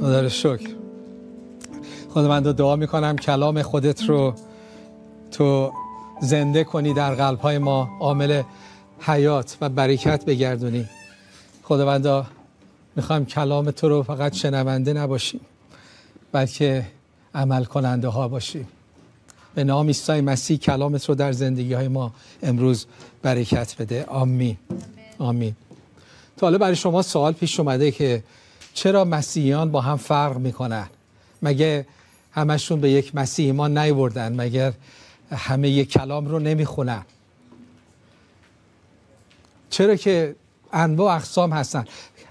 خدا رو شکر. خداوند دعا می‌کنم کلام خودت رو تو زنده کنی در قلب های ما عامل حیات و برکت بگردونی. خداوندا می‌خوایم کلام تو رو فقط شنونده نباشیم بلکه عمل کننده ها باشیم به نام عیسی مسیح کلامت رو در زندگی های ما امروز برکت بده. آمین. آمین. تا حالا برای شما سوال پیش اومده که چرا مسیحیان با هم فرق می‌کنن؟ مگه همشون به یک مسیح ایمان نیوردن؟ مگر همه یک کلام رو نمی‌خونن؟ چرا که انواع اقسام هستن.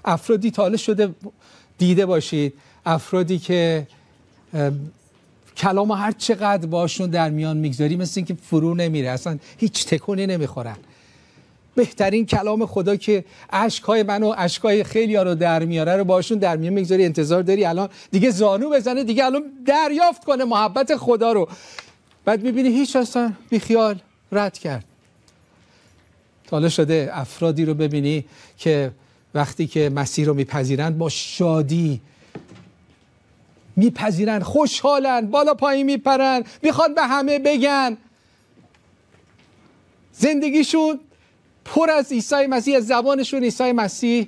افرادی تاله شده دیده باشید افرادی که کلام هر چقدر باشون در میان می‌گذاری مثل اینکه فرو نمیره اصلا هیچ تکونی نمی‌خورن. بهترین کلام خدا که اشکای من و اشکای خیلی ها رو در میاره رو باشون در میان می‌گذاری انتظار داری الان دیگه زانو بزنه دیگه الان دریافت کنه محبت خدا رو. بعد می‌بینی هیچ اصلا بیخیال رد کرد. حالا شده افرادی رو ببینی که وقتی که مسیح رو میپذیرند با شادی میپذیرن خوشحالن بالا پایین میپرن می‌خواد به همه بگن. زندگیشون پر از عیسی مسیح از زبانشون عیسی مسیح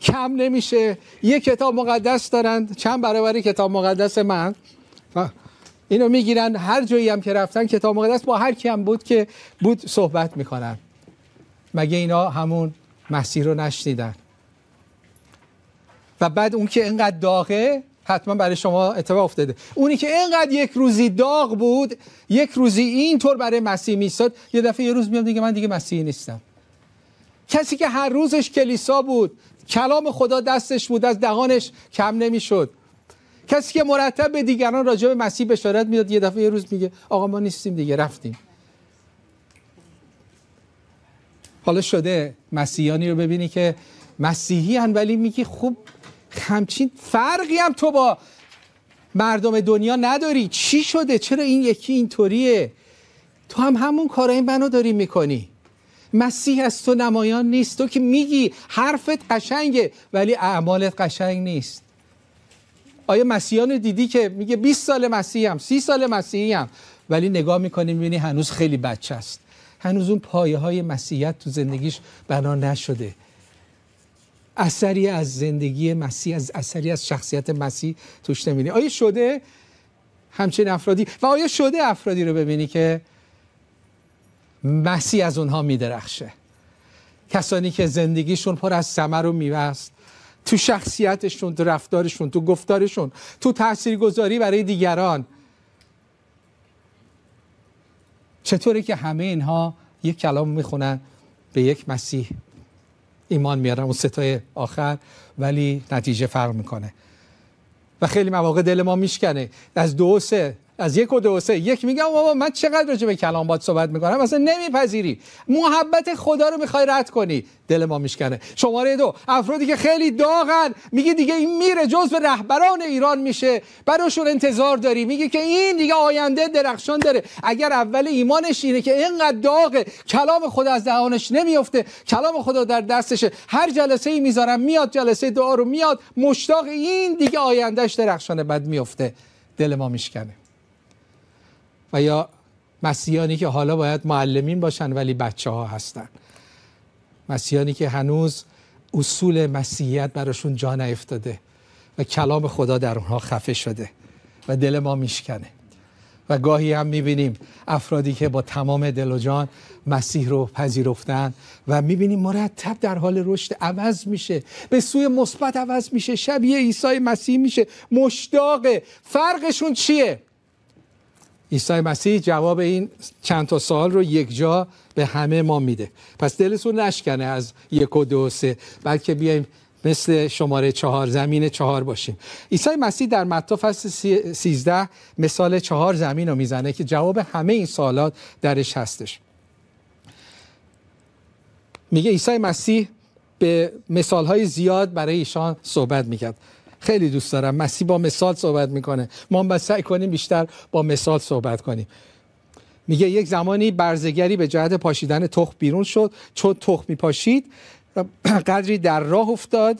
کم نمیشه. یه کتاب مقدس دارن چند برابر کتاب مقدس من. اینو می‌گیرن. هر جایی هم که رفتن کتاب مقدس با هر کی هم بود که بود صحبت می‌کنن. مگه اینا همون مسیح رو نشنیدن؟ و بعد اون که اینقدر داغه حتما برای شما اتفاق افتاده. اونی که اینقدر یک روزی داغ بود یک روزی اینطور برای مسیح میستاد یه دفعه یه روز میاد دیگه من دیگه مسیحی نیستم. کسی که هر روزش کلیسا بود کلام خدا دستش بود از دهانش کم نمی‌شد. کسی که مرتب به دیگران راجع به مسیح بشارت می‌داد یه دفعه یه روز میگه آقا ما نیستیم دیگه رفتیم. حالا شده مسیحیانی رو ببینی که مسیحی هن ولی میگی خوب همچین فرقی هم تو با مردم دنیا نداری. چی شده؟ چرا این یکی اینطوریه؟ تو هم همون کارای منو داری می‌کنی. مسیح از تو نمایان نیست. تو که میگی حرفت قشنگه ولی اعمالت قشنگ نیست. آیا مسیحیان دیدی که میگه 20 سال مسیحی هم 30 سال مسیحی هم ولی نگاه می‌کنی می‌بینی هنوز خیلی بچه است. هنوز اون پایه های مسیحیت تو زندگیش بنا نشده. اثری از زندگی مسیح از اثری از شخصیت مسیح توش نمی‌بینی. آیا شده همچین افرادی؟ و آیا شده افرادی رو ببینی که مسیح از اونها میدرخشه؟ کسانی که زندگیشون پر از ثمر و میوه است. تو شخصیتشون تو رفتارشون تو گفتارشون تو تاثیرگذاری برای دیگران. چطوره که همه اینها یک کلام می‌خونن به یک مسیح؟ ایمان میارن اون ستای آخر ولی نتیجه فرق می‌کنه. و خیلی مواقع دل ما میشکنه. از دو سه از یک و دو سه. یک میگم بابا من چقدر راجع به کلام باد صحبت می‌کنم؟ اصلا نمیپذیری. محبت خدا رو می‌خوای رد کنی. دل ما میشکنه. شماره دو. افرادی که خیلی داغن. میگه دیگه این میره جزو رهبران ایران میشه. براشون انتظار داری. میگه که این دیگه آینده درخشان داره. اگر اول ایمانش اینه که اینقدر داغه کلام خدا از دهانش نمیفته کلام خدا در دستشه. هر جلسه ای می‌ذارم میاد جلسه دعا رو میاد مشتاق این دیگه آیندهش درخشانه بعد میفته دل ما میشکنه. و یا مسیحیانی که حالا باید معلمین باشن ولی بچه ها هستن. مسیحیانی که هنوز اصول مسیحیت براشون جا نیفتاده و کلام خدا در اونها خفه شده و دل ما میشکنه. و گاهی هم می‌بینیم افرادی که با تمام دل و جان مسیح رو پذیرفتن و می‌بینیم مرتب در حال رشد عوض میشه. به سوی مثبت عوض میشه. شبیه عیسی مسیح میشه. مشتاق فرقشون چیه؟ عیسی مسیح جواب این چند تا سوال رو یک جا به همه ما میده. پس دلتون نشکنه از یک و دو سه بلکه بیایم مثل شماره چهار زمین چهار باشیم. عیسی مسیح در متی فصل سیزده مثال چهار زمین رو می‌زنه که جواب همه این سوالات درش هستش. میگه عیسی مسیح به مثال های زیاد برای ایشان صحبت می‌کرد. خیلی دوست دارم. مسیح با مثال صحبت می‌کنه. ما باید سعی کنیم بیشتر با مثال صحبت کنیم. میگه یک زمانی برزگری به جهت پاشیدن تخم بیرون شد. چون تخم میپاشید قدری در راه افتاد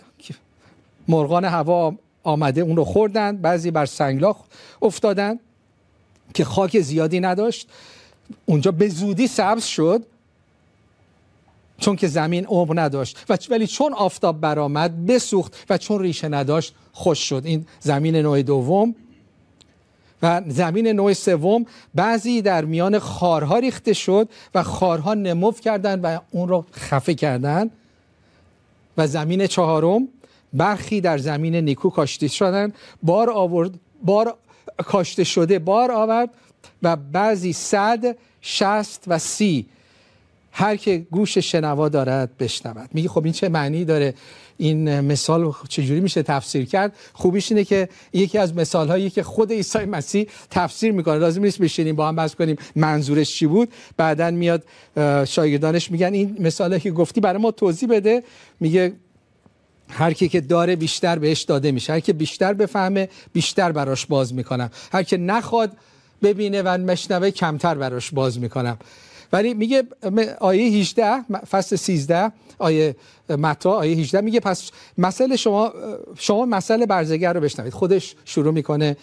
مرغان هوا آمده اون رو خوردن. بعضی بر سنگلاخ افتادن که خاک زیادی نداشت. اونجا به زودی سبز شد. چون که زمین عمر نداشت و ولی چون آفتاب برآمد بسوخت و چون ریشه نداشت خوش شد. این زمین نوع دوم و زمین نوع سوم بعضی در میان خارها ریخته شد و خارها نمو کردند و اون رو خفه کردند. و زمین چهارم برخی در زمین نیکو کاشته شدن بار آورد بار کاشته شده بار آورد و بعضی صد شست و سی هر که گوش شنوا دارد بشنود. میگه خب این چه معنی داره؟ این مثال چجوری میشه تفسیر کرد؟ خوبیش اینه که یکی از مثال هایی که خود عیسی مسیح تفسیر می‌کنه لازم نیست بشینیم با هم بحث کنیم منظورش چی بود. بعدا میاد شاگردانش میگن این مثالی که گفتی برای ما توضیح بده. میگه هر کی که داره بیشتر بهش داده میشه. هر که بیشتر بفهمه بیشتر براش باز می‌کنم. هر که نخواد ببینه و مشنوه کمتر براش باز می‌کنم. ولی میگه آیه 18 فصل 13 آیه متا آیه 18 میگه پس مسئله شما شما مسئله برزگر رو بشنوید. خودش شروع می‌کنه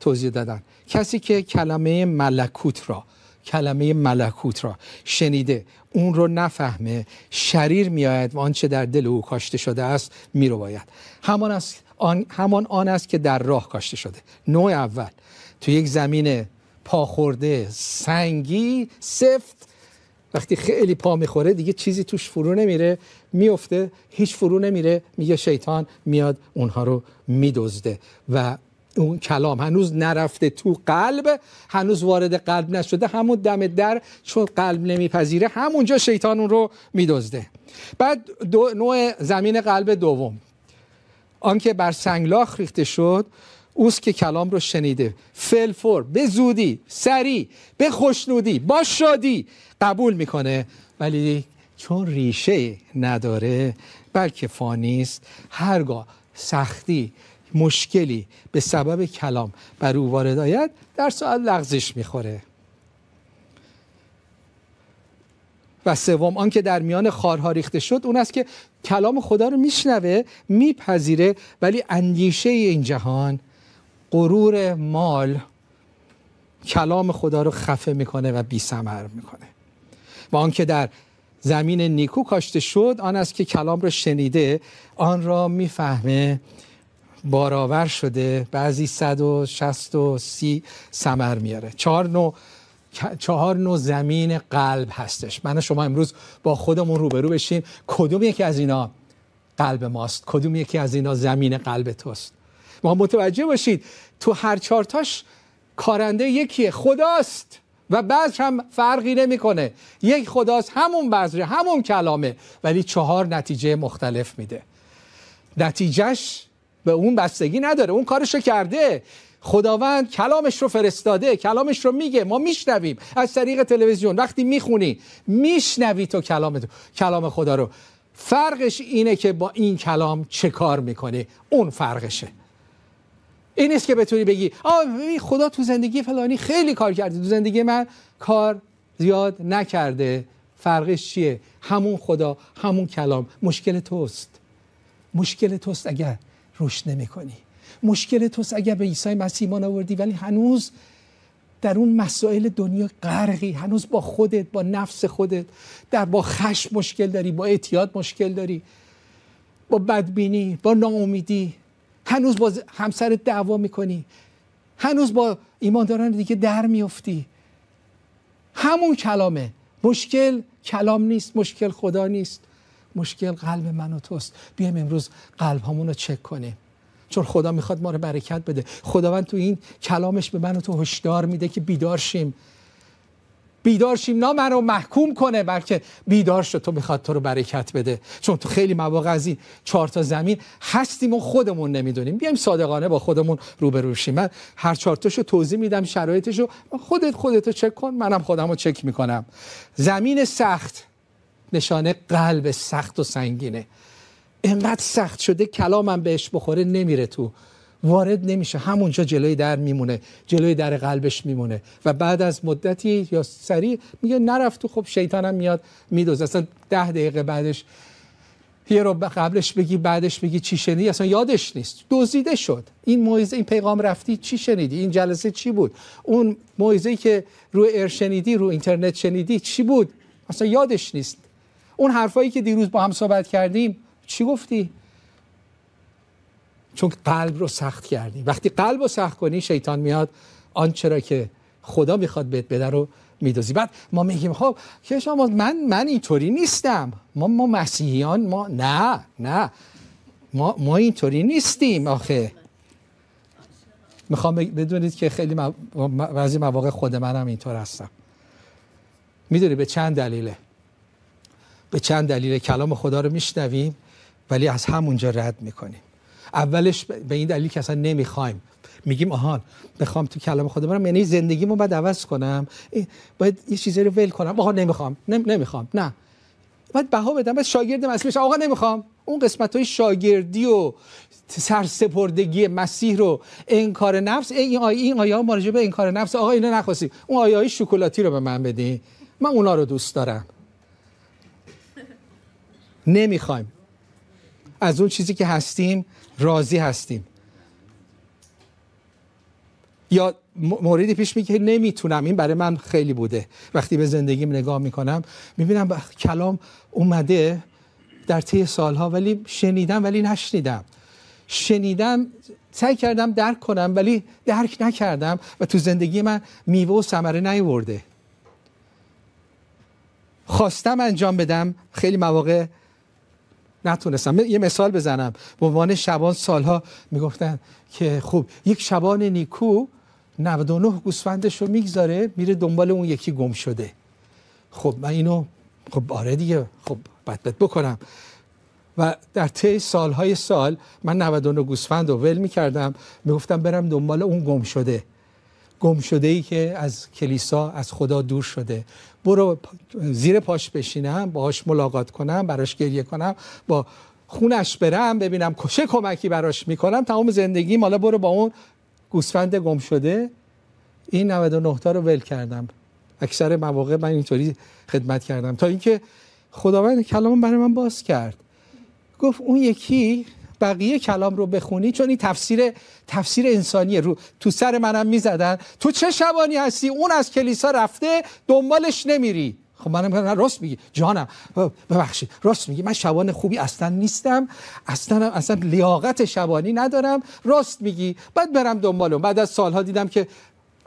توضیح دادن. کسی که کلمه ملکوت را کلمه ملکوت را شنیده اون رو نفهمه شریر میآید و آنچه در دل او کاشته شده است میرو باید همان است آن همان آن است که در راه کاشته شده. نوع اول تو یک زمین پاخورده سنگی سفت وقتی خیلی پا می‌خوره دیگه چیزی توش فرو نمیره میفته هیچ فرو نمیره میگه شیطان میاد اونها رو میدزده و اون کلام هنوز نرفته تو قلب هنوز وارد قلب نشده همون دم در چون قلب نمیپذیره همونجا شیطان اون رو میدزده. بعد نوع زمین قلب دوم. آنکه بر سنگلاخ ریخته شد اوست که کلام رو شنیده. فلفور به زودی سریع به خوشنودی با شادی قبول می‌کنه. ولی چون ریشه نداره بلکه فانیست هرگاه سختی مشکلی به سبب کلام بر او وارد آید در ساعت لغزش می‌خوره. و سوم آن که در میان خارها ریخته شد اون است که کلام خدا رو میشنوه میپذیره ولی اندیشه این جهان غرور مال کلام خدا رو خفه می‌کنه و بی سمر می‌کنه. و آنکه در زمین نیکو کاشته شد آن است که کلام رو شنیده آن را می‌فهمه. بارآور شده بعضی صد و شست و سی سمر میاره چهار نوع چهار نوع زمین قلب هستش. من شما امروز با خودمون روبرو بشیم. کدوم یکی از اینا قلب ماست؟ کدوم یکی از اینا زمین قلب توست؟ ما متوجه باشید تو هر چارتاش کارنده یکیه خداست. و بعض هم فرقی نمی‌کنه. یک خداست همون بذره همون کلامه. ولی چهار نتیجه مختلف میده. نتیجهش به اون بستگی نداره. اون کارشو کرده. خداوند کلامش رو فرستاده کلامش رو میگه. ما میشنویم. از طریق تلویزیون وقتی می‌خونی میشنوی تو کلام تو کلام خدا رو. فرقش اینه که با این کلام چه کار می‌کنه اون فرقشه. این نیست که بتونی بگی آه خدا تو زندگی فلانی خیلی کار کرده. تو زندگی من کار زیاد نکرده. فرقش چیه؟ همون خدا همون کلام. مشکل توست. مشکل توست اگر رشد نمی کنی مشکل توست اگر به عیسی مسیح ایمان آوردی ولی هنوز در اون مسائل دنیا غرقی. هنوز با خودت با نفس خودت. در با خشم مشکل داری با اعتیاد مشکل داری. با بدبینی با ناامیدی. هنوز با همسرت دعوا می‌کنی. هنوز با ایمانداران دیگه در میفتی همون کلامه. مشکل کلام نیست مشکل خدا نیست. مشکل قلب من و توست. بیایم امروز قلب رو چک کنیم. چون خدا می‌خواد ما رو برکت بده. خداوند تو این کلامش به من و تو هشدار میده که بیدار شیم. بیدار شیم نه من رو محکوم کنه بلکه بیدار شد تو می‌خواد تو رو برکت بده. چون تو خیلی مواقع از این چهار تا زمین هستیم و خودمون نمی‌دونیم. بیایم صادقانه با خودمون روبرو شیم. من هر چهار تاشو توضیح میدم شرایطشو. خودت خودتو چک کن منم خودم رو چک می‌کنم. زمین سخت. نشانه قلب سخت و سنگینه. انقدر سخت شده کلامم بهش بخوره نمیره تو. وارد نمیشه. همونجا جلوی در میمونه جلوی در قلبش میمونه. و بعد از مدتی یا سریع میگه نرفت خب شیطانم میاد میدوز اصلا ده دقیقه بعدش یه رو قبلش بگی بعدش بگی چی شنیدی؟ اصلا یادش نیست. دزدیده شد. این موعظه این پیغام رفتی چی شنیدی؟ این جلسه چی بود؟ اون موعظه که رو ایر شنیدی رو اینترنت شنیدی چی بود؟ اصلا یادش نیست. اون حرفایی که دیروز با هم صحبت کردیم چی گفتی؟ چون قلب رو سخت کردی وقتی قلب رو سخت کنی شیطان میاد آنچه را که خدا می‌خواد بهت بده رو میدازی بعد ما میگیم خب که شما من من اینطوری نیستم. ما ما مسیحیان ما نه نه. ما ما اینطوری نیستیم آخه. می‌خوام بدونید که خیلی بعضی مواقع خود منم اینطور هستم. می‌دونی به چند دلیله؟ به چند دلیل کلام خدا رو میشنویم ولی از همونجا رد می‌کنیم. اولش به این دلیل که اصلا نمی‌خوایم. میگیم آهان بخوام تو کلام خدا برم یعنی زندگیمو باید عوض کنم. باید یه چیزی رو ول کنم. آقا نمی‌خوام. نمی‌خوام. نه. باید بها بدم باید شاگرد مسیح آقا نمی‌خوام. اون قسمت های شاگردی و سرسپردگی مسیح رو انکار نفس این آیه این آیه ها به انکار نفس آقا اینو نخواستیم. اون آیه های شکلاتی رو به من بدین. من اونا رو دوست دارم. نمی‌خوایم. از اون چیزی که هستیم راضی هستیم. یا موردی پیش میگه نمی‌تونم این برای من خیلی بوده. وقتی به زندگیم نگاه می‌کنم می‌بینم کلام اومده در طی سالها ولی شنیدم ولی نشنیدم. شنیدم سعی کردم درک کنم ولی درک نکردم و تو زندگی من میوه و ثمره نیورده. خواستم انجام بدم خیلی مواقع نتونستم. یه مثال بزنم. به عنوان شبان سالها می‌گفتن که خوب یک شبان نیکو 99 گوسفندش رو می‌گذاره میره دنبال اون یکی گم شده. خب من اینو خب آره دیگه. خب بد بد بکنم. و در طی سالهای سال من 99 گوسفند رو ول می‌کردم. می‌گفتم برم دنبال اون گم شده. گم شده ای که از کلیسا از خدا دور شده. برو زیر پاش بشینم باهاش ملاقات کنم براش گریه کنم با خونش برم ببینم چه کمکی براش می‌کنم. تمام زندگی مالا برو با اون گوسفند گم شده این 99 تا رو ول کردم. اکثر مواقع من اینطوری خدمت کردم. تا اینکه خداوند کلام برای من باز کرد. گفت اون یکی بقیه کلام رو بخونی چون این تفسیر تفسیر انسانیه. رو تو سر منم می‌زدن. تو چه شبانی هستی؟ اون از کلیسا رفته دنبالش نمیری. خب منم راست میگی. جانم ببخشید. راست میگی. من شبان خوبی اصلا نیستم. اصلا اصلا لیاقت شبانی ندارم. راست میگی. بعد برم دنبالم. بعد از سالها دیدم که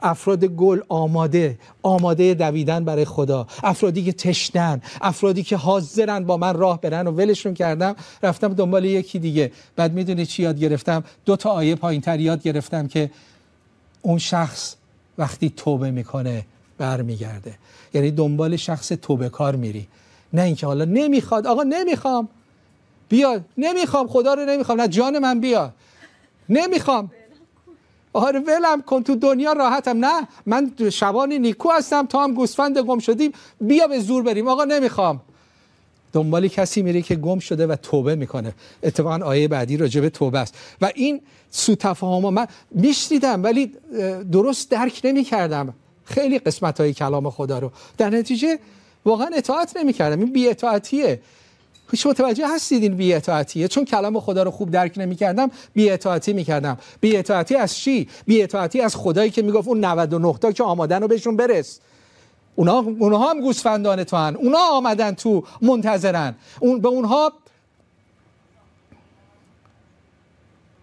افراد گل آماده آماده دویدن برای خدا. افرادی که تشنن افرادی که حاضرن با من راه برن و ولشون کردم رفتم دنبال یکی دیگه. بعد می‌دونی چی یاد گرفتم؟ دو تا آیه پایین تر یاد گرفتم که اون شخص وقتی توبه می‌کنه برمیگرده. یعنی دنبال شخص توبه کار میری. نه اینکه حالا نمی‌خواد آقا نمی‌خوام. بیا نمی‌خوام خدا رو نمی‌خوام. نه جان من بیا. نمی‌خوام. آره ولم کن تو دنیا راحتم. نه من شبان نیکو هستم تا هم گوسفند گم شدیم. بیا به زور بریم. آقا نمی‌خوام. دنبال کسی میره که گم شده و توبه می‌کنه. اتفاقا آیه بعدی راجع به توبه است. و این سو تفاهم من میشنیدم ولی درست درک نمی‌کردم. خیلی قسمت های کلام خدا رو. در نتیجه واقعا اطاعت نمی‌کردم. این بی اطاعتیه هیچ متوجه هستید این بی‌اطاعتیه؟ چون کلام خدا رو خوب درک نمی‌کردم بی‌اطاعتی می‌کردم. بی‌اطاعتی از چی؟ بی‌اطاعتی از خدایی که می‌گفت اون 99 تا که آمادن رو بهشون برس. اونا اونها هم گوسفندان تو هن. اونا آمدن تو منتظرن. اون به اونها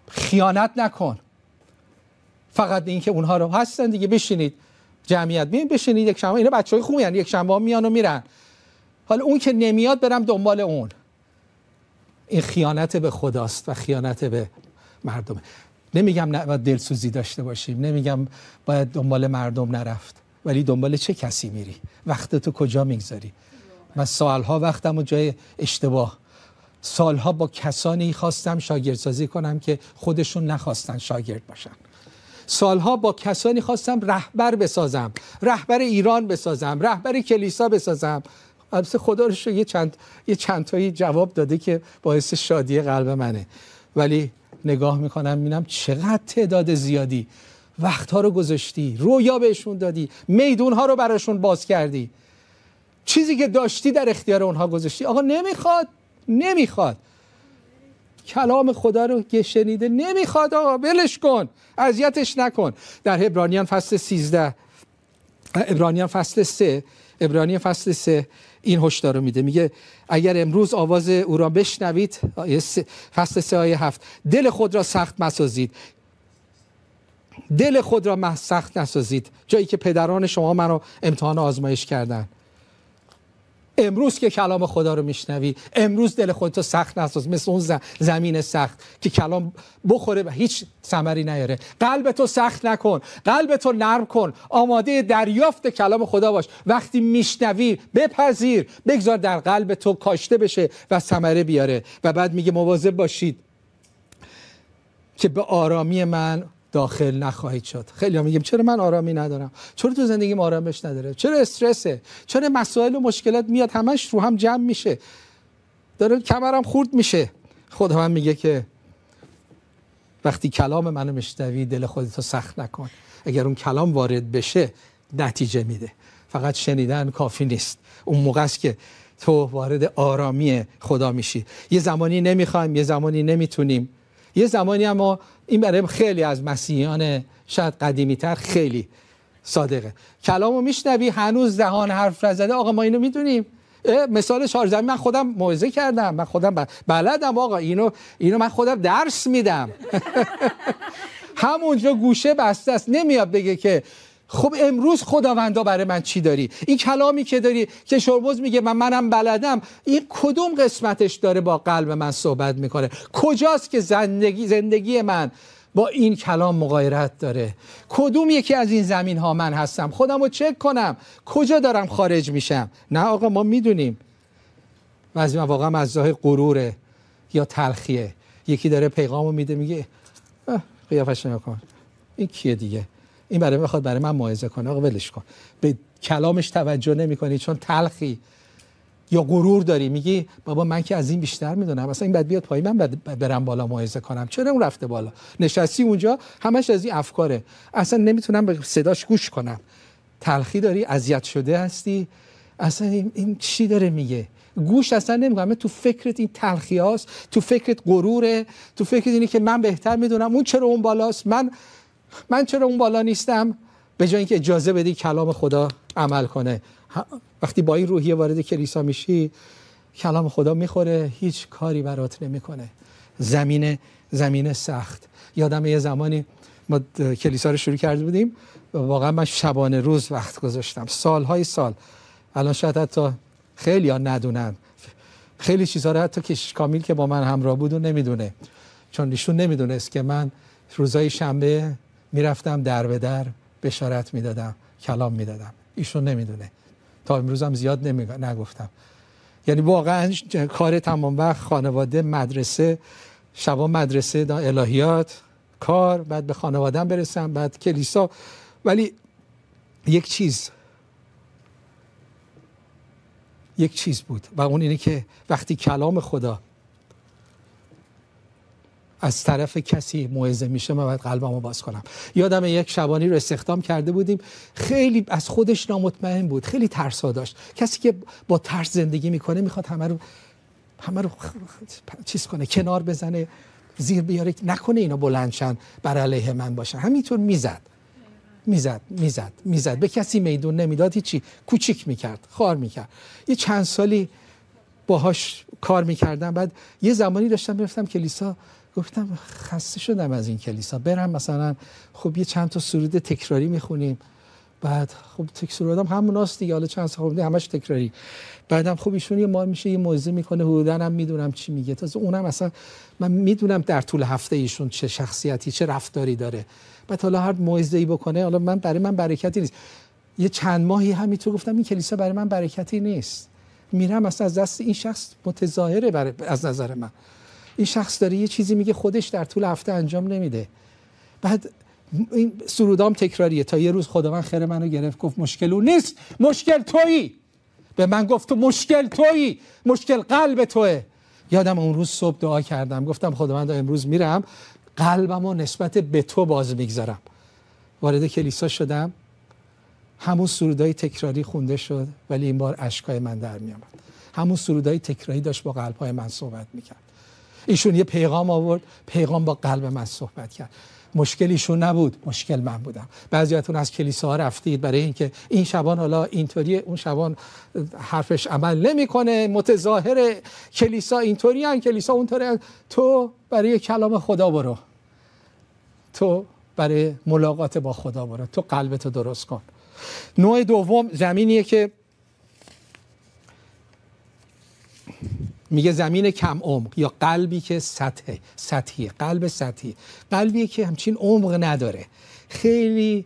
خیانت نکن. فقط اینکه اونها رو هستن دیگه بشینید جمعیت. ببین بشینید یک شنبه اینا بچهای خوبی یک شنبه میان و میرن. حالا اون که نمیاد برم دنبال اون. این خیانت به خداست و خیانت به مردم. نمیگم نه باید دلسوزی داشته باشیم. نمیگم باید دنبال مردم نرفت. ولی دنبال چه کسی میری؟ وقت تو کجا می‌گذاری؟ من سالها وقتم و جای اشتباه. سالها با کسانی خواستم شاگردسازی کنم که خودشون نخواستن شاگرد باشن. سالها با کسانی خواستم رهبر بسازم. رهبر ایران بسازم. رهبر کلیسا بسازم. البته خدا رو یه چند یه چند تایی جواب داده که باعث شادی قلب منه. ولی نگاه می‌کنم می‌بینم چقدر تعداد زیادی وقتها رو گذاشتی رویا بهشون دادی میدون ها رو براشون باز کردی. چیزی که داشتی در اختیار اونها گذاشتی. آقا نمی‌خواد نمی‌خواد. کلام خدا رو که شنیده نمی‌خواد آقا ولش کن اذیتش نکن. در هبرانیان فصل 13 ابرانیان فصل 3 ابرانیان فصل 3 این هشدار رو میده. میگه اگر امروز آواز او را بشنوید فصل 3 آیه 7 دل خود را سخت مسازید. دل خود را سخت نسازید. جایی که پدران شما من رو امتحان آزمایش کردن امروز که کلام خدا رو میشنوی امروز دل خودتو سخت نساز مثل اون زمین سخت که کلام بخوره و هیچ ثمری نیاره. قلب تو سخت نکن قلب تو نرم کن آماده دریافت کلام خدا باش. وقتی میشنوی بپذیر بگذار در قلب تو کاشته بشه و ثمره بیاره. و بعد میگه مواظب باشید که به آرامی من داخل نخواهید شد. خیلی هم چرا من آرامی ندارم؟ چرا تو زندگیم آرامش نداره؟ چرا استرسه؟ چرا مسائل و مشکلات میاد همش رو هم جمع میشه؟ داره کمرم خورد میشه. خدا من میگه که وقتی کلام منو مشتوی دل خودتو سخت نکن. اگر اون کلام وارد بشه نتیجه میده. فقط شنیدن کافی نیست. اون موقع است که تو وارد آرامی خدا میشی. یه زمانی نمی‌خوایم یه زمانی نمی‌تونیم. یه زمانی اما این برای خیلی از مسیحیان شاید قدیمی تر خیلی صادقه. کلامو میشنوی هنوز دهان حرف نزده. آقا ما اینو می‌دونیم. مثال چهار زمین من خودم موعظه کردم. من خودم بلدم آقا. اینو اینو من خودم درس میدم. همونجا گوشه بسته است. نمیاد بگه که خب امروز خداوندا برای من چی داری؟ این کلامی که داری که شرموز میگه من منم بلدم این کدوم قسمتش داره با قلب من صحبت می‌کنه؟ کجاست که زندگی زندگی من با این کلام مغایرت داره؟ کدوم یکی از این زمین ها من هستم؟ خودم رو چک کنم. کجا دارم خارج میشم؟ نه آقا ما می‌دونیم. این واقعا از غروره یا تلخیه. یکی داره پیغامو میده میگه قیافش نکن این کیه دیگه؟ این برای می‌خواد برای من موعظه کنه. آقا ولش کن. به کلامش توجه نمی‌کنی چون تلخی یا غرور داری. میگی بابا من که از این بیشتر می‌دونم. مثلا این بعد بیاد پای من برم بالا موعظه کنم. چرا اون رفته بالا؟ نشستی اونجا همش از این افکاره. اصلا نمی‌تونم به صداش گوش کنم. تلخی داری اذیت شده هستی. اصلا این, این چی داره میگه؟ گوش اصلا نمی‌کنم. تو فکرت این تلخی هاست تو فکرت غروره تو فکرت اینی که من بهتر می‌دونم. اون چرا اون بالاست؟ من من چرا اون بالا نیستم؟ به جای اینکه اجازه بدی کلام خدا عمل کنه. وقتی با این روحیه وارد کلیسا میشی کلام خدا می‌خوره هیچ کاری برات نمی‌کنه. زمین زمین سخت. یادم یه زمانی ما کلیسا رو شروع کرده بودیم. واقعا من شبانه روز وقت گذاشتم. سالهای سال. الان شاید حتی خیلی ها ندونن. خیلی چیزها رو حتی کشیش کامیل که با من همراه بود و نمی‌دونه. چون ایشون نمی‌دونست که من روزای شنبه می‌رفتم در به در بشارت می‌دادم کلام می‌دادم. ایشون نمی‌دونه. تا امروزم زیاد نگفتم. یعنی واقعا کار تمام وقت خانواده مدرسه شبا مدرسه الهیات کار بعد به خانوادم برسم بعد کلیسا. ولی یک چیز یک چیز بود و اون اینه که وقتی کلام خدا از طرف کسی موعظه میشه من باید قلبمو باز کنم. یادم یک شبانی رو استخدام کرده بودیم. خیلی از خودش نامطمئن بود خیلی ترسا داشت. کسی که با ترس زندگی می‌کنه می‌خواد همه رو همه رو چیز کنه کنار بزنه زیر بیاره. نکنه اینا بلندشن بر علیه من باشن. همینطور می‌زد. می‌زد می‌زد می‌زد. به کسی میدون نمی‌داد هیچی. کوچیک می‌کرد خار می‌کرد. یه چند سالی باهاش کار می‌کردم. بعد یه زمانی داشتم می‌رفتم کلیسا. گفتم خسته شدم از این کلیسا. برم مثلا خب یه چند تا سرود تکراری می‌خونیم. بعد خب تک سرودم هموناست دیگه. حالا چند سال همش تکراری. بعدم خب ایشون یه ما میشه یه موزه می‌کنه. حدودا هم می‌دونم چی میگه. تازه اونم اصلا من می‌دونم در طول هفته ایشون چه شخصیتی چه رفتاری داره. بعد حالا هر موعظه ای بکنه حالا من برای من برکتی نیست. یه چند ماهی همینطور گفتم این کلیسا برای من برکتی نیست. میرم اصلا از دست این شخص متظاهره برای از نظر من. این شخص داره یه چیزی میگه خودش در طول هفته انجام نمیده. بعد این سرودام تکراریه. تا یه روز خداوند خیر منو گرفت گفت مشکل اون نیست. مشکل تویی. به من گفت تو مشکل تویی. مشکل قلب توه. یادم اون روز صبح دعا کردم. گفتم خداوند امروز میرم. قلبمو نسبت به تو باز می‌گذارم. وارد کلیسا شدم. همون سرودای تکراری خونده شد ولی این بار اشکای من در میامد همون سرودای تکراری داشت با قلبهای من صحبت می‌کرد. ایشون یه پیغام آورد پیغام با قلب من صحبت کرد. مشکلیشون نبود مشکل من بودم. بعضیاتون از کلیسا رفتید برای اینکه این شبان حالا اینطوری اون شبان حرفش عمل نمی‌کنه متظاهر کلیسا اینطوری ان کلیسا اونطوری. تو برای کلام خدا برو. تو برای ملاقات با خدا برو. تو قلبتو درست کن. نوع دوم زمینیه که میگه زمین کم عمق یا قلبی که سطحه سطحی قلب سطحی قلبی که همچین عمق نداره. خیلی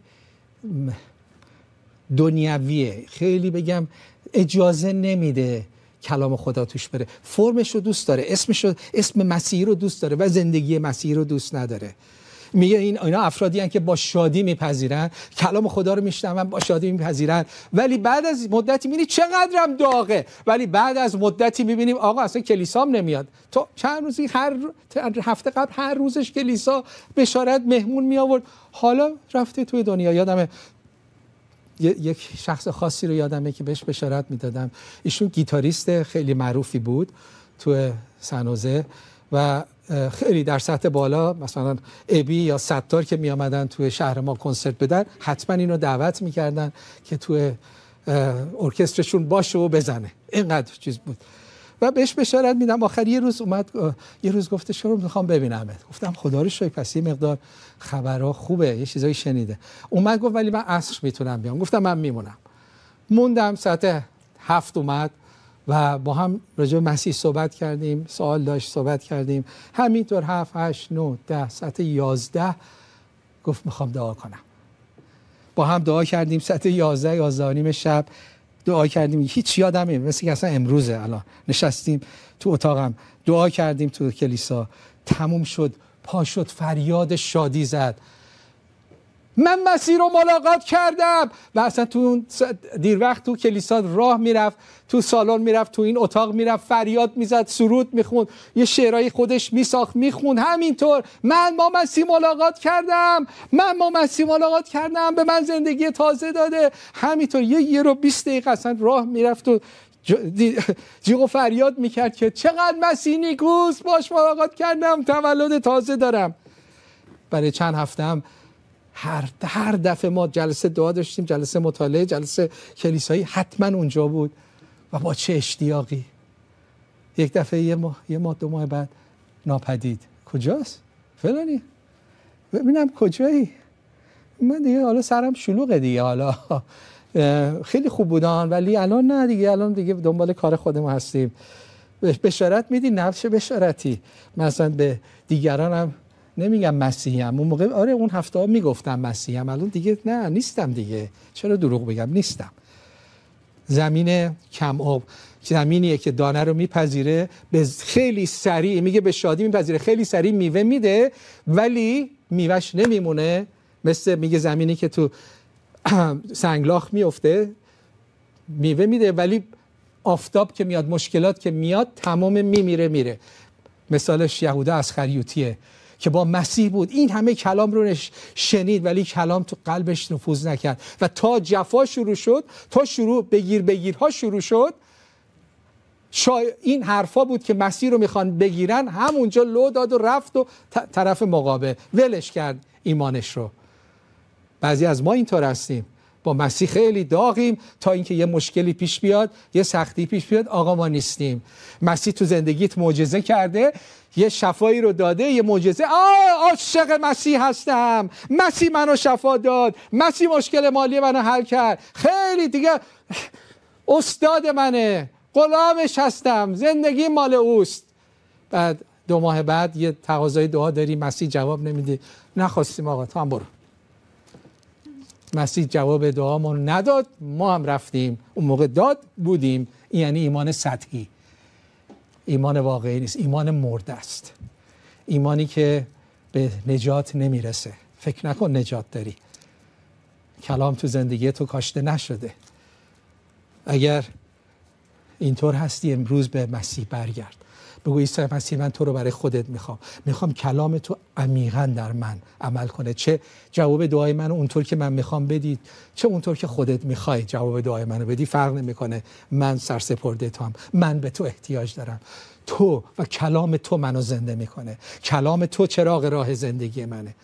دنیویه. خیلی بگم اجازه نمیده کلام خدا توش بره. فرمش رو دوست داره. اسمش رو اسم مسیح رو دوست داره و زندگی مسیح رو دوست نداره. میگه این اینا افرادی هن که با شادی میپذیرن. کلام خدا رو میشنون با شادی میپذیرن. ولی بعد از مدتی می‌بینی چقدرم داغه. ولی بعد از مدتی می‌بینیم آقا اصلا کلیسام نمیاد. تو چند روزی هر هفته قبل هر روزش کلیسا بشارت مهمون می آورد حالا رفته توی دنیا. یادمه یک شخص خاصی رو یادمه که بهش بشارت می‌دادم. ایشون گیتاریست خیلی معروفی بود تو سنوزه و خیلی در سطح بالا مثلا ابی یا ستار که می آمدن توی شهر ما کنسرت بدن حتما اینو دعوت می‌کردن که توی ارکسترشون باشه و بزنه. اینقدر چیز بود. و بهش بشارت میدم. آخر یه روز اومد یه روز گفته شروع می‌خوام ببینمت. گفتم خدا رو شکر پس یه مقدار خبرها خوبه یه چیزایی شنیده. اومد گفت ولی من عصر می‌تونم بیام. گفتم من میمونم. موندم ساعت هفت اومد. و با هم راجع مسیح صحبت کردیم سوال داشت صحبت کردیم. همینطور هفت هشت نه ده ساعت یازده. گفت می‌خوام دعا کنم. با هم دعا کردیم ساعت یازده یازده نیم شب. دعا کردیم. هیچ یادم نمیاد مثل که اصلا امروزه الان. نشستیم تو اتاقم. دعا کردیم تو کلیسا. تموم شد. پا شد. فریاد شادی زد. من مسیر رو ملاقات کردم. و اصلا تو دیر وقت تو کلیسا راه می‌رفت تو سالن می‌رفت تو این اتاق می‌رفت فریاد می‌زد سرود می‌خوند یه شعرهای خودش میساخت می‌خوند. همینطور. من با مسیح ملاقات کردم. من با مسیح ملاقات کردم. به من زندگی تازه داده. همینطور. یه یه رو 20 دقیقه اصلا راه می‌رفت و جیغ و فریاد می‌کرد که چقدر مسیح نیکوست باش ملاقات کردم تولد تازه دارم. برای چند هفته هم هر هر دفعه ما جلسه دعا داشتیم جلسه مطالعه جلسه کلیسایی حتما اونجا بود. و با چه اشتیاقی. یک دفعه یه ماه یه ماه دو ماه بعد ناپدید. کجاست؟ فلانی. ببینم کجایی. من دیگه حالا سرم شلوغه دیگه حالا. خیلی خوب بودن ولی الان نه دیگه. الان دیگه دنبال کار خودمون هستیم. بشارت میدی؟ نفش بشارتی؟ مثلا به دیگران هم نمیگم مسیحیم. اون موقع آره اون هفته ها می‌گفتم مسیحیم. الان دیگه نه نیستم دیگه. چرا دروغ بگم؟ نیستم. زمین کم آب. زمینیه که دانه رو میپذیره به خیلی سریع. میگه به شادی میپذیره. خیلی سریع میوه میده ولی میوهش نمیمونه. مثل میگه زمینی که تو سنگلاخ میفته میوه میده ولی آفتاب که میاد مشکلات که میاد تمام میمیره میره. مثالش یهودا از خریوتیه که با مسیح بود. این همه کلام رو شنید ولی کلام تو قلبش نفوذ نکرد. و تا جفا شروع شد تا شروع بگیر بگیرها شروع شد شای این حرفا بود که مسیح رو می‌خوان بگیرن. همونجا لو داد و رفت و طرف مقابل. ولش کرد ایمانش رو. بعضی از ما اینطور هستیم. با مسیح خیلی داغیم تا اینکه یه مشکلی پیش بیاد یه سختی پیش بیاد آقا ما نیستیم. مسیح تو زندگیت معجزه کرده. یه شفایی رو داده یه معجزه. آه عاشق مسیح هستم. مسیح منو شفا داد. مسیح مشکل مالی منو حل کرد. خیلی دیگه استاد منه. غلامش هستم. زندگی مال اوست. بعد دو ماه بعد یه تقاضای دعا داری. مسیح جواب نمیده. نخواستیم آقا تو هم برو. مسیح جواب دعامون نداد. ما هم رفتیم. اون موقع داد بودیم. یعنی ایمان سطحی. ایمان واقعی نیست. ایمان مرده است. ایمانی که به نجات نمی‌رسه. فکر نکن نجات داری. کلام تو زندگی تو کاشته نشده. اگر اینطور هستی امروز به مسیح برگرد. بگو عیسی مسیح من تو رو برای خودت می‌خوام. می‌خوام کلام تو عمیقا در من عمل کنه. چه جواب دعای منو اونطور که من می‌خوام بدید چه اونطور که خودت می‌خوای جواب دعای منو بدی فرق نمی‌کنه. من سرسپرده تو هم من به تو احتیاج دارم. تو و کلام تو منو زنده می‌کنه. کلام تو چراغ راه زندگی منه.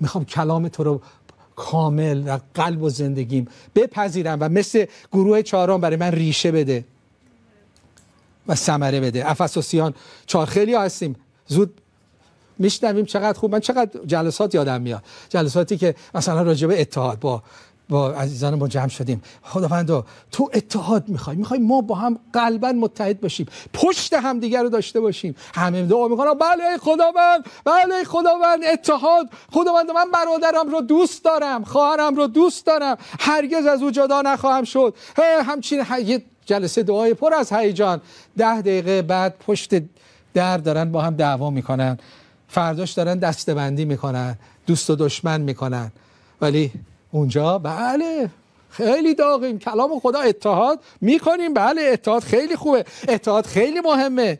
می‌خوام کلام تو رو کامل و قلب و زندگیم بپذیرم و مثل گروه چهارم برای من ریشه بده. و ثمره بده. افسوسیان چهار خیلی هستیم. زود میشنویم چقدر خوب. من چقدر جلسات یادم میاد. جلساتی که مثلا راجع به اتحاد با با عزیزان ما جمع شدیم. خداوند تو اتحاد می‌خوای. می‌خوای ما با هم قلبا متحد باشیم پشت هم دیگر رو داشته باشیم. همه دعا می‌کنم بله خداوند. بله خداوند. اتحاد. خداوند من برادرم رو دوست دارم. خواهرم رو دوست دارم. هرگز از او جدا نخواهم شد. همچین جلسه دعای پر از هیجان. ده دقیقه بعد پشت در دارن با هم دعوا می‌کنن. فرداش دارن دستبندی می‌کنن دوست و دشمن می‌کنن. ولی اونجا بله خیلی داغیم. کلام خدا اتحاد می‌کنیم. بله اتحاد خیلی خوبه. اتحاد خیلی مهمه.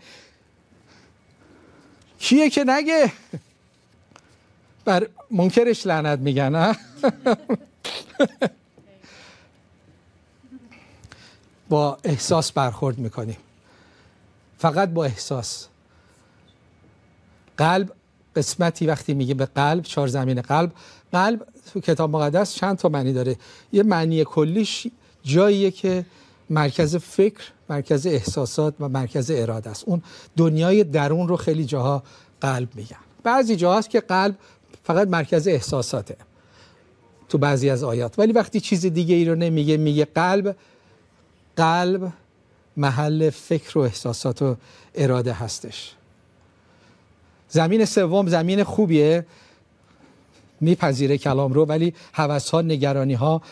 کیه که نگه؟ بر منکرش لعنت میگن با احساس برخورد می‌کنیم. فقط با احساس. قلب قسمتی وقتی میگه به قلب چهار زمین قلب. قلب تو کتاب مقدس چند تا معنی داره؟ یه معنی کلیش جاییه که مرکز فکر مرکز احساسات و مرکز اراده است. اون دنیای درون رو خیلی جاها قلب میگن. بعضی جاهاست که قلب فقط مرکز احساساته تو بعضی از آیات. ولی وقتی چیز دیگه ای رو نمیگه میگه قلب قلب محل فکر و احساسات و اراده هستش. زمین سوم زمین خوبیه. میپذیره کلام رو ولی حوث ها نگرانی ها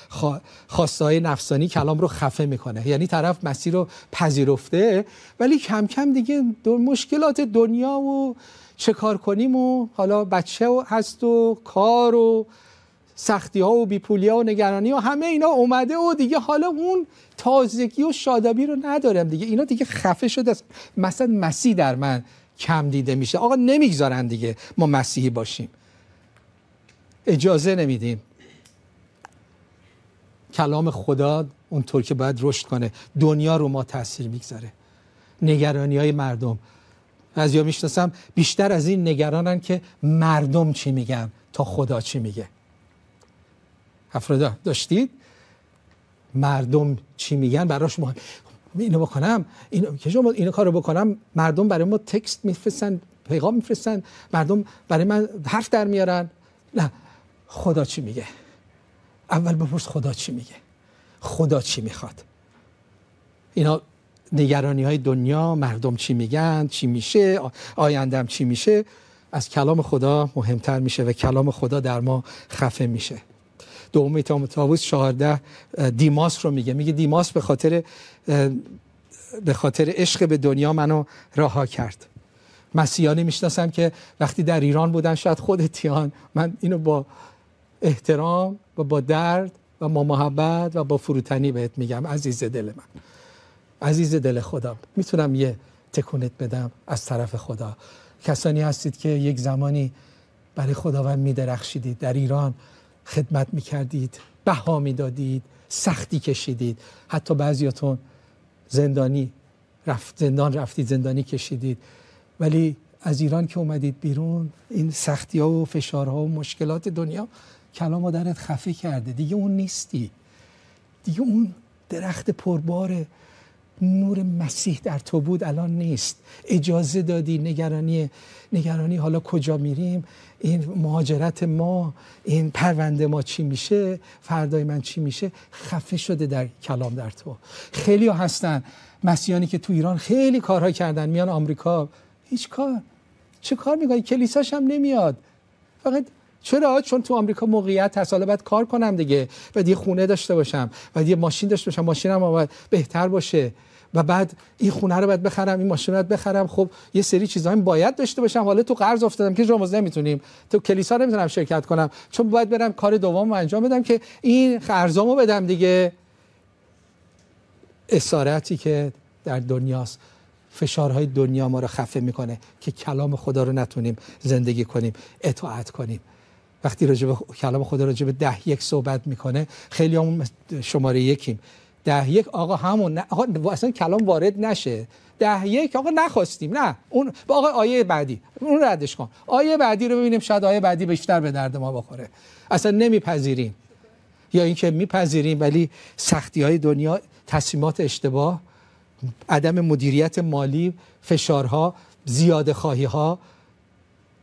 خواسته های نفسانی کلام رو خفه می‌کنه. یعنی طرف مسیر رو پذیرفته ولی کم کم دیگه مشکلات دنیا و چه کار کنیم و حالا بچه هست و کار و سختی ها و بیپولی ها و نگرانی و همه اینا اومده و دیگه حالا اون تازگی و شادابی رو ندارم دیگه. اینا دیگه خفه شده است. مثلا مسیح در من کم دیده میشه. آقا نمی‌گذارن دیگه ما مسیحی باشیم. اجازه نمیدیم. کلام خدا اونطور که باید رشد کنه. دنیا رو ما تاثیر می‌گذاره. نگرانی های مردم. از یا می‌شناسم بیشتر از این نگرانن که مردم چی میگن تا خدا چی میگه. افرادا. داشتید مردم چی میگن؟ براش مهم. اینو بکنم. اینو که شما اینو کارو بکنم مردم برای ما تکست میفرستن پیغام میفرستن. مردم برای من حرف در میارن. نه. خدا چی میگه؟ اول بپرس خدا چی میگه. خدا چی می‌خواد. اینا نگرانی های دنیا مردم چی میگن چی میشه آیندم چی میشه؟ از کلام خدا مهمتر میشه و کلام خدا در ما خفه میشه. دومی تاووس 14 دیماس رو میگه. میگه دیماس به خاطر به خاطر عشق به دنیا منو رها کرد. مسیحیانی می‌شناسم که وقتی در ایران بودن شاید خود تیان من اینو با احترام و با درد و با محبت و با فروتنی بهت میگم عزیز دل من. عزیز دل خدا می‌تونم یه تکونت بدم از طرف خدا. کسانی هستید که یک زمانی برای خداوند میدرخشیدید. در ایران خدمت می‌کردید بها می‌دادید سختی کشیدید. حتی بعضیاتون زندانی رفت زندان رفتید زندانی کشیدید. ولی از ایران که اومدید بیرون این سختی ها و فشارها و مشکلات دنیا کلام درت خفه کرده. دیگه اون نیستی. دیگه اون درخت پربار نور مسیح در تو بود الان نیست. اجازه دادی نگرانی نگرانی حالا کجا میریم؟ این مهاجرت ما این پرونده ما چی میشه؟ فردای من چی میشه؟ خفه شده در کلام در تو. خیلی هستن مسیحانی که تو ایران خیلی کارها کردن. میان آمریکا. هیچ کار. چه کار می‌کنی؟ کلیساش هم نمیاد. فقط چرا؟ چون تو آمریکا موقعیت هست. حالا باید کار کنم دیگه. بعد یه خونه داشته باشم. بعد یه ماشین داشته باشم. ماشینم باید بهتر باشه. و بعد این خونه رو باید بخرم این ماشین رو بخرم. خب یه سری چیزا باید داشته باشم. حالا تو قرض افتادم که جمعه نمی‌تونیم. تو کلیسا نمی‌تونم شرکت کنم. چون باید برم کار دوم رو انجام بدم که این قرضامو بدم دیگه. اسارتی که در دنیاست. فشارهای دنیا ما رو خفه می‌کنه که کلام خدا رو نتونیم زندگی کنیم اطاعت کنیم. وقتی راجع به کلام خدا راجع به ده یک صحبت می‌کنه خیلی همون شماره یکیم. ده یک آقا همون نه آقا اصلا کلام وارد نشه. ده یک آقا نخواستیم نه. اون آقا آیه بعدی اون ردش کن. آیه بعدی رو ببینیم شاید آیه بعدی بیشتر به درد ما بخوره. اصلا نمیپذیریم. یا اینکه میپذیریم ولی سختی های دنیا تصمیمات اشتباه عدم مدیریت مالی فشارها زیاده خواهی ها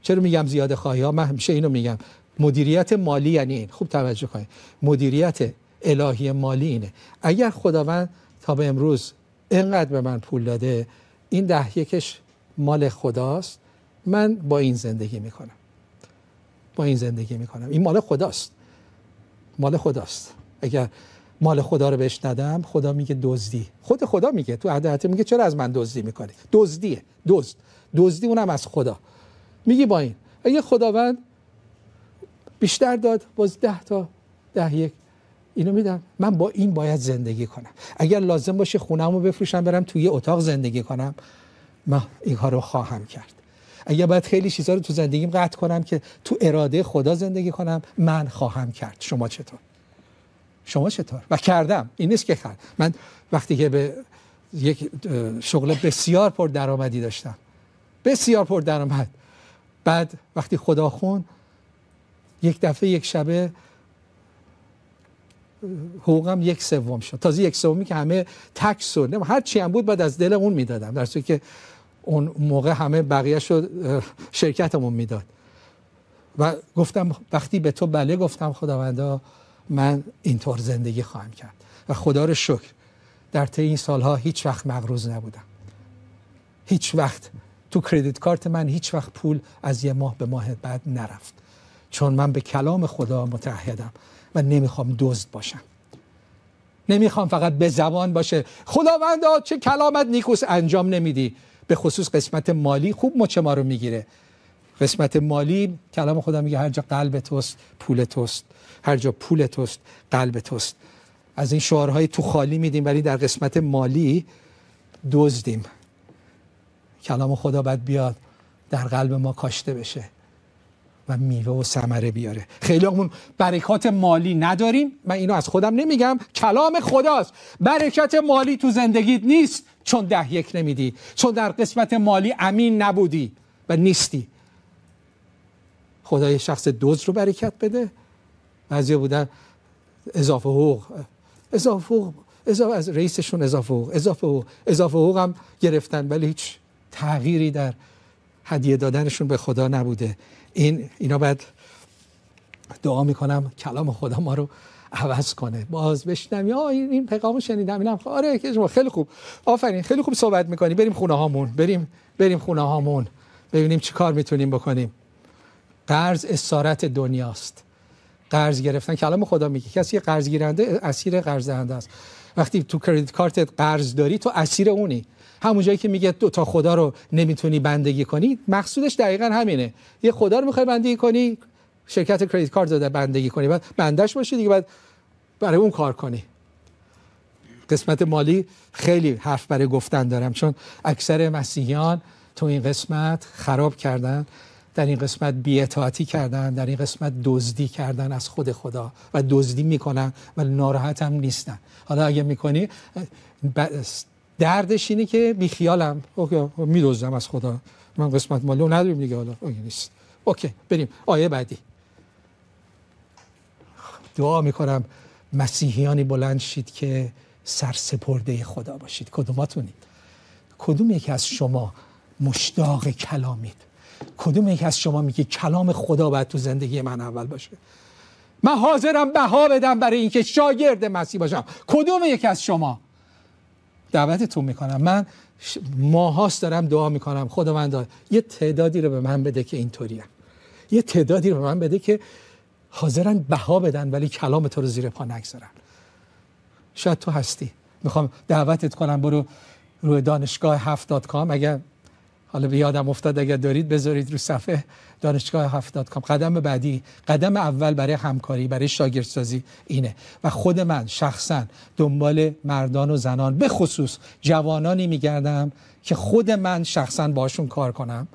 چرا میگم زیاده خواهی ها من همیشه اینو میگم. مدیریت مالی یعنی این. خوب توجه کنید. مدیریت الهی مالی اینه. اگر خداوند تا به امروز اینقدر به من پول داده این ده یکش مال خداست من با این زندگی می‌کنم. با این زندگی می‌کنم. این مال خداست. مال خداست. اگر مال خدا رو بهش ندم خدا میگه دزدی. خود خدا میگه. تو عهد میگه چرا از من دزدی می‌کنی؟ دزدیه. دزد. دزدی اونم از خدا. میگی با این. اگه خداوند بیشتر داد باز ده تا ده یک اینو میدم من با این باید زندگی کنم. اگر لازم باشه خونهمو بفروشم برم توی اتاق زندگی کنم. من این رو خواهم کرد. اگر باید خیلی چیزها رو تو زندگیم قطع کنم که تو اراده خدا زندگی کنم من خواهم کرد. شما چطور؟ شما چطور؟ و کردم. این نیست که خرد من وقتی که به یک شغل بسیار پر درآمدی داشتم. بسیار پر درآمد. بعد وقتی خدا خون یک دفعه یک شبه حقوقم یک سوم شد. تازه یک سومی که همه تکس و هر چی هم بود بعد از دل اون می‌دادم. در صورتی که اون موقع همه بقیه شد شرکتمون می‌داد. و گفتم وقتی به تو بله گفتم خداوندا من اینطور زندگی خواهم کرد. و خدا رو شکر در طی این سالها هیچ وقت مغروز نبودم. هیچ وقت تو کردیت کارت من هیچ وقت پول از یه ماه به ماه بعد نرفت. چون من به کلام خدا متحدم و نمی‌خوام دزد باشم. نمی‌خوام فقط به زبان باشه. خداوندا چه کلامت نیکوس انجام نمیدی. به خصوص قسمت مالی خوب مچ ما رو می‌گیره. قسمت مالی کلام خدا میگه هر جا قلب توست پول توست. هر جا پول توست قلب توست. از این شعارهای تو خالی میدیم ولی در قسمت مالی دزدیم. کلام خدا باید بیاد در قلب ما کاشته بشه. و میوه و ثمره بیاره. خیلی همون برکات مالی نداریم. من اینو از خودم نمیگم. کلام خداست. برکت مالی تو زندگیت نیست چون ده یک نمیدی. چون در قسمت مالی امین نبودی و نیستی. خدای شخص دوز رو برکت بده. بعضی بودن اضافه حقوق. اضافه حقوق. اضافه از رئیسشون اضافه حقوق. اضافه حقوق. اضافه حقوق هم گرفتن. ولی هیچ تغییری در هدیه دادنشون به خدا نبوده. این اینا باید دعا می‌کنم کلام خدا ما رو عوض کنه. باز بشنم یا این این پیغامو شنیدم اینم آره خیلی خوب. آفرین خیلی خوب صحبت می‌کنی. بریم خونه هامون بریم بریم خونه هامون. ببینیم چی کار می‌تونیم بکنیم. قرض اسارت دنیاست. قرض گرفتن. کلام خدا میگه. کسی قرض گیرنده اسیر قرض دهنده است. وقتی تو کردیت کارت قرض داری تو اسیر اونی. همون جایی که میگه دو تا خدا رو نمی‌تونی بندگی کنی مقصودش دقیقا همینه. یه خدا رو می‌خوای بندگی کنی شرکت کردیت کارت داده بندگی کنی بعد بندش باشی دیگه بعد برای اون کار کنی. قسمت مالی خیلی حرف برای گفتن دارم چون اکثر مسیحیان تو این قسمت خراب کردن در این قسمت بی‌اطاعتی کردن در این قسمت دزدی کردن از خود خدا و دزدی می‌کنن و ناراحت هم نیستن. حالا اگه می‌کنی دردش اینه که بیخیالم. okay میدزدم از خدا. من قسمت مالو نداریم دیگه حالا. okay نیست. okay بریم. آیه بعدی. دعا می‌کنم مسیحیانی بلند شید که سرسپرده خدا باشید. کدوماتونید کدوم یکی از شما مشتاق کلامید کدوم یکی از شما میگه کلام خدا باید تو زندگی من اول باشه؟ من حاضرم بها بدم برای اینکه شاگرد مسیح باشم. کدوم یکی از شما دعوتتون می‌کنم. من ماهاست دارم دعا می‌کنم. خداوند یه تعدادی رو به من بده که اینطوریم. یه تعدادی رو به من بده که حاضرن بها بدن ولی کلام تو رو زیر پا نگذارن. شاید تو هستی. می‌خوام دعوتت کنم. برو روی دانشگاه هفت dot com. اگر حالا به یادم افتاد اگر دارید بذارید رو صفحه دانشگاه هفت com. قدم بعدی قدم اول برای همکاری برای شاگردسازی اینه. و خود من شخصا دنبال مردان و زنان به خصوص جوانانی میگردم که خود من شخصا باشون کار کنم.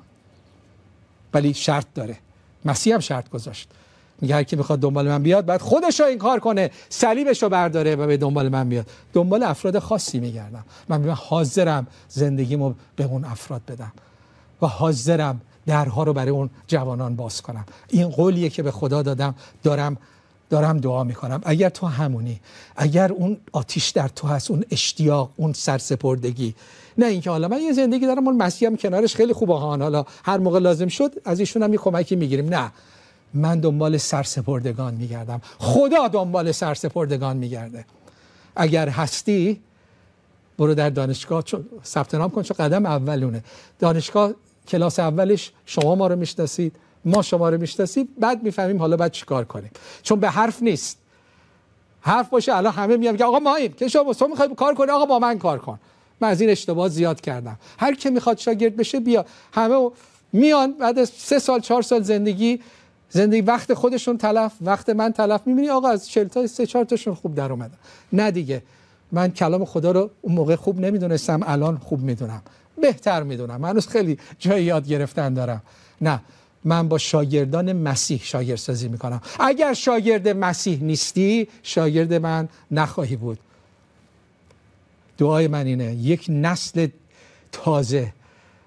ولی شرط داره. مسیح هم شرط گذاشت. میگه هر کی می‌خواد دنبال من بیاد بعد خودش این کار کنه صلیبش رو برداره و به دنبال من بیاد. دنبال افراد خاصی میگردم. من حاضرم زندگیمو به اون افراد بدم و حاضرم درها رو برای اون جوانان باز کنم. این قولیه که به خدا دادم دارم دارم دعا می‌کنم. اگر تو همونی اگر اون آتیش در تو هست اون اشتیاق اون سرسپردگی نه اینکه حالا من یه زندگی دارم اون مسیح هم کنارش خیلی خوبه ها حالا هر موقع لازم شد از ایشون هم یه کمکی می‌گیریم. نه. من دنبال سرسپردگان میگردم. خدا دنبال سرسپردگان میگرده. اگر هستی برو در دانشگاه ثبت نام کن چون قدم اولونه. دانشگاه کلاس اولش شما ما رو می‌شناسید ما شما رو می‌شناسید بعد می‌فهمیم حالا بعد چیکار کنیم. چون به حرف نیست. حرف باشه الان همه میگن که آقا ماییم که شما تو می‌خوای کار کنی؟ آقا با من کار کن. من از این اشتباه زیاد کردم. هر کی می‌خواد شاگرد بشه بیا. همه میان بعد از سه سال چهار سال زندگی زندگی وقت خودشون تلف وقت من تلف. می‌بینی آقا از 40 تا سه چهار تاشون خوب در اومدن. نه دیگه. من کلام خدا رو اون موقع خوب نمی‌دونستم الان خوب می‌دونم. بهتر می‌دونم. هنوز خیلی جای یاد گرفتن دارم. نه. من با شاگردان مسیح شاگردسازی می‌کنم. اگر شاگرد مسیح نیستی شاگرد من نخواهی بود. دعای من اینه. یک نسل تازه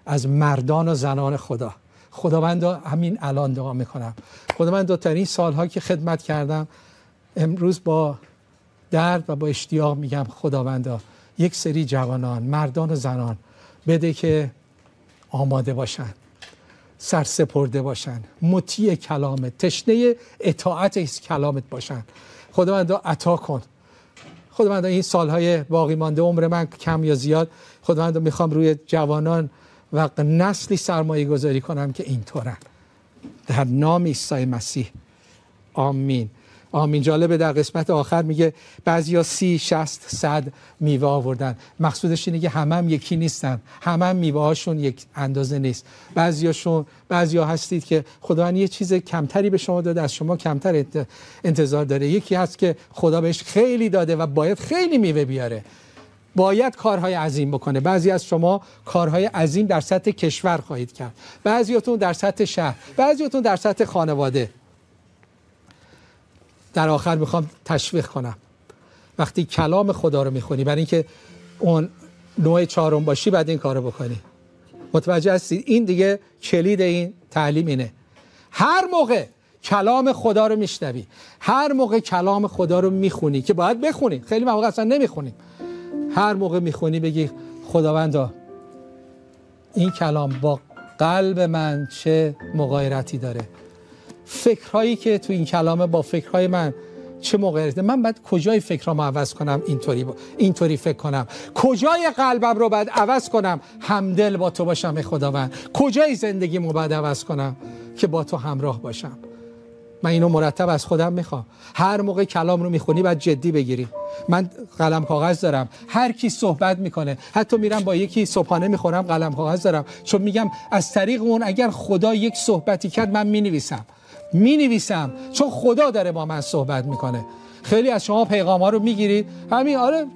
از مردان و زنان خدا. خداوند همین الان دعا می‌کنم. خداوند دو این سالها که خدمت کردم امروز با درد و با اشتیاق میگم خداوندا یک سری جوانان مردان و زنان بده که آماده باشن سرسپرده باشن مطیع کلامت تشنه اطاعت کلامت باشن. خداوند عطا کن. خداوند این سالهای باقی مانده عمر من کم یا زیاد خداوند می‌خوام روی جوانان و نسلی سرمایه گذاری کنم که اینطورن در نام عیسی مسیح. آمین. آمین. جالبه در قسمت آخر میگه بعضیا سی شست صد میوه آوردن. مقصودش اینه که همه هم یکی نیستن. همه هم میوه هاشون یک اندازه نیست. بعضیاشون بعضیا هستید که خداوند یه چیز کمتری به شما داده از شما کمتر انتظار داره. یکی هست که خدا بهش خیلی داده و باید خیلی میوه بیاره. باید کارهای عظیم بکنه. بعضی از شما کارهای عظیم در سطح کشور خواهید کرد. بعضیاتون در سطح شهر. بعضیاتون در سطح خانواده. در آخر می‌خوام تشویق کنم. وقتی کلام خدا رو می‌خونی برای اینکه اون نوع چهارم باشی بعد این کارو بکنی. متوجه هستید؟ این دیگه کلید این تعلیم اینه. هر موقع کلام خدا رو میشنوی هر موقع کلام خدا رو می‌خونی که باید بخونی. خیلی مواقع اصلا نمی‌خونیم هر موقع می‌خونی بگی خداوندا این کلام با قلب من چه مغایرتی داره؟ فکرهایی که تو این کلامه با فکرهای من چه موقعیته من بعد کجای فکرامو عوض کنم؟ اینطوری با... اینطوری فکر کنم. کجای قلبم رو بعد عوض کنم؟ همدل با تو باشم خداوند. کجای زندگیمو بعد عوض کنم که با تو همراه باشم؟ من اینو مرتب از خودم می‌خوام. هر موقع کلام رو می‌خونی بعد جدی بگیری. من قلم کاغذ دارم. هر کی صحبت می‌کنه. حتی میرم با یکی صبحانه می‌خورم قلم کاغذ دارم. چون میگم از طریق اون اگر خدا یک صحبتی کرد من می‌نویسم. می نویسم چون خدا داره با من صحبت می‌کنه. خیلی از شما پیغام ها رو می‌گیرید. همین آره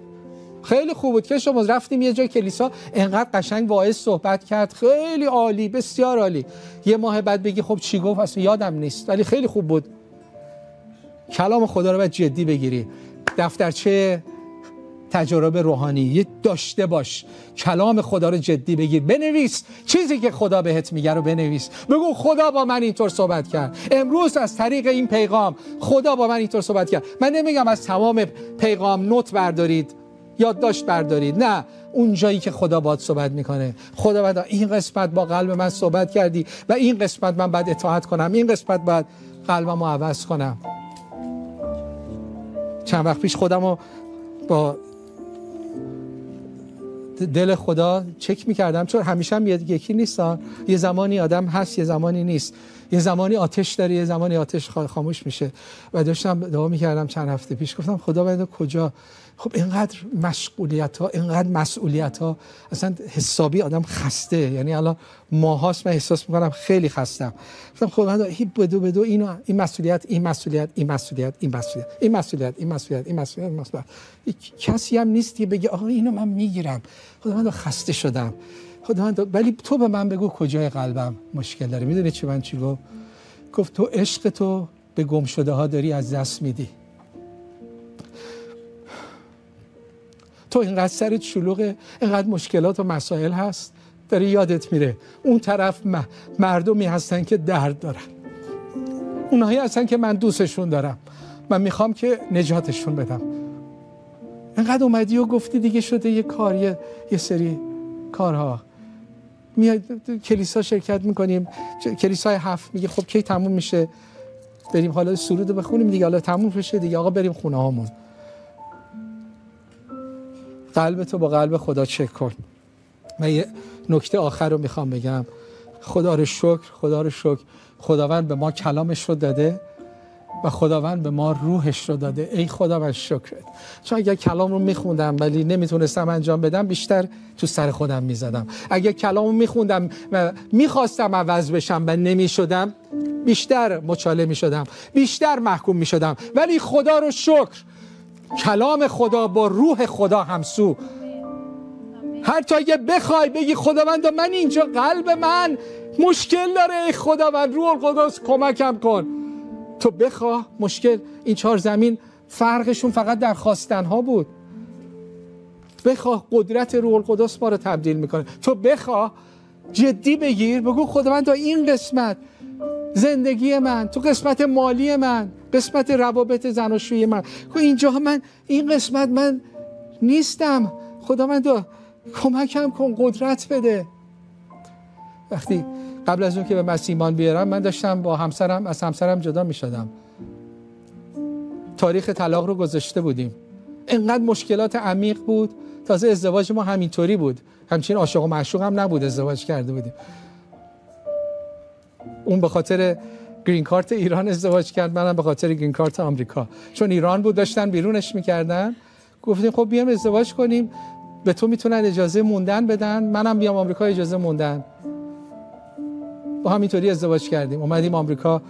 خیلی خوب بود که شما رفتیم یه جای کلیسا انقدر قشنگ واعظ صحبت کرد. خیلی عالی بسیار عالی. یه ماه بعد بگی خب چی گفت؟ اصلا یادم نیست. ولی خیلی خوب بود. کلام خدا رو باید جدی بگیری. دفترچه تجارب روحانی. یه داشته باش. کلام خدا رو جدی بگیر. بنویس. چیزی که خدا بهت میگه رو بنویس. بگو خدا با من اینطور صحبت کرد. امروز از طریق این پیغام خدا با من اینطور صحبت کرد. من نمیگم از تمام پیغام نوت بردارید. یادداشت بردارید نه اون جایی که خدا باد صحبت می‌کنه. خدا این قسمت با قلب من صحبت کردی و این قسمت من باید اطاعت کنم. این قسمت باید قلبمو عوض کنم. چند وقت پیش خودم رو با دل خدا چک می‌کردم. چون همیشه هم یکی نیستن یه زمانی آدم هست یه زمانی نیست. یه زمانی آتش داره یه زمانی آتش خاموش میشه. و داشتم دعا می‌کردم چند هفته پیش. گفتم خدا باید کجا؟ خب اینقدر مشغولیت ها اینقدر مسئولیت ها اصلا حسابی آدم خسته. یعنی الان ماهاست من احساس می‌کنم خیلی خستم. گفتم خب من بدو بدو اینو این مسئولیت این مسئولیت این مسئولیت این مسئولیت این مسئولیت این مسئولیت این مسئولیت این مسئولیت. کسی هم نیست که بگه آقا اینو من می‌گیرم. خدا من خسته شدم. خدا ولی تو به من بگو کجای قلبم. مشکل داره. می‌دونی چی من چی گفت؟ گفت تو عشق تو به گم شده ها داری از دست میدی. تو اینقدر سرت شلوغه اینقدر مشکلات و مسائل هست داری یادت میره. اون طرف مردمی هستن که درد دارن. اونهایی هستن که من دوستشون دارم. من می‌خوام که نجاتشون بدم. اینقدر اومدی و گفتی دیگه شده یه کار یه, سری کارها. میاد کلیسا شرکت می‌کنیم. کلیسای هفت میگه خب کی تموم میشه؟ بریم حالا سرود بخونیم دیگه. حالا تموم بشه دیگه. آقا بریم خونه هامون قلب تو با قلب خدا چک کن. من یه نکته آخر رو می‌خوام بگم. خدا رو شکر خدا رو شکر. خداوند به ما کلامش رو داده و خداوند به ما روحش رو داده. ای خدا من شکرت. چون اگر کلام رو میخوندم ولی نمی‌تونستم انجام بدم بیشتر تو سر خودم می‌زدم. اگر کلام رو میخوندم و می‌خواستم عوض بشم و نمی‌شدم بیشتر مچاله می‌شدم بیشتر محکوم می‌شدم. ولی خدا رو شکر. کلام خدا با روح خدا همسو. حتی اگه بخوای بگی خداوند من اینجا قلب من مشکل داره ای خداوند روح القدس کمکم کن. تو بخواه مشکل. این چهار زمین فرقشون فقط در خواستن ها بود. بخواه قدرت روح القدس ما رو تبدیل می‌کنه. تو بخواه جدی بگیر بگو خداوند تا این قسمت زندگی من تو قسمت مالی من قسمت روابط زناشویی من. خب اینجا من این قسمت من نیستم. خداوند کمکم کن قدرت بده. وقتی قبل از اون که به مسیح ایمان بیارم من داشتم با همسرم از همسرم جدا می شدم تاریخ طلاق رو گذاشته بودیم. انقدر مشکلات عمیق بود. تازه ازدواج ما همینطوری بود. همچین عاشق و معشوق هم نبود ازدواج کرده بودیم. اون به خاطر گرین کارت ایران ازدواج کرد منم به خاطر گرین کارت آمریکا. چون ایران بود داشتن بیرونش می‌کردن. گفتیم خب بیام ازدواج کنیم. به تو می‌تونن اجازه موندن بدن منم بیام آمریکا اجازه موندن. با همینطوری ازدواج کردیم. اومدیم آمریکا.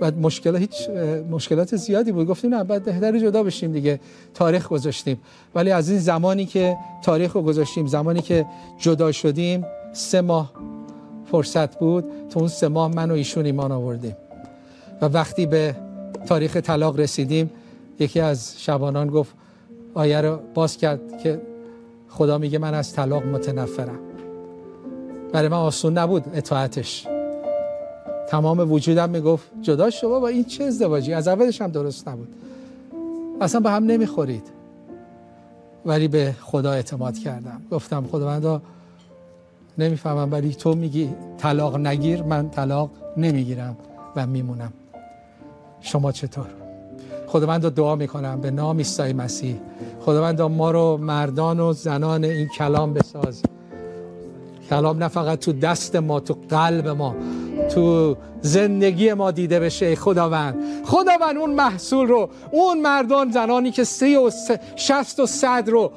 بعد مشکلات هیچ مشکلات زیادی بود. گفتیم نه بعد بهتر جدا بشیم دیگه. تاریخ گذاشتیم. ولی از این زمانی که تاریخ رو گذاشتیم زمانی که جدا شدیم سه ماه فرصت بود تو اون سه ماه من و ایشون ایمان آوردیم. و وقتی به تاریخ طلاق رسیدیم یکی از شبانان گفت آیه رو باز کرد که خدا میگه من از طلاق متنفرم. برای من آسون نبود اطاعتش. تمام وجودم می‌گفت جدا شو با این چه ازدواجی؟ از اولش هم درست نبود. اصلا به هم نمی‌خورید. ولی به خدا اعتماد کردم. گفتم خداوندا نمی‌فهمم ولی تو میگی طلاق نگیر من طلاق نمی‌گیرم و میمونم. شما چطور؟ خداوند رو دعا می‌کنم به نام عیسی مسیح. خداوند ما رو مردان و زنان این کلام بساز. کلام نه فقط تو دست ما تو قلب ما تو زندگی ما دیده بشه خداوند. خداوند اون محصول رو اون مردان زنانی که سی و شست و صد رو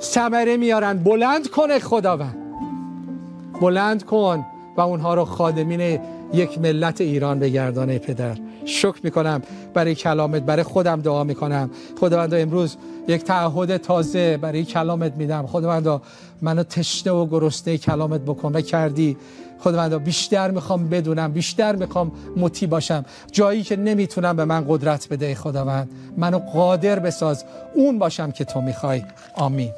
ثمره میارن بلند کنه خداوند. بلند کن و اونها رو خادمین یک ملت ایران بگردانه پدر. شکر می‌کنم برای کلامت برای خودم دعا می‌کنم. خداوند امروز یک تعهد تازه برای کلامت میدم. خداوند منو تشنه و گرسنه کلامت بکن. و کردی. خداوند بیشتر می‌خوام بدونم بیشتر می‌خوام مطی باشم. جایی که نمی‌تونم به من قدرت بده خداوند. منو قادر بساز. اون باشم که تو می‌خوای. آمین.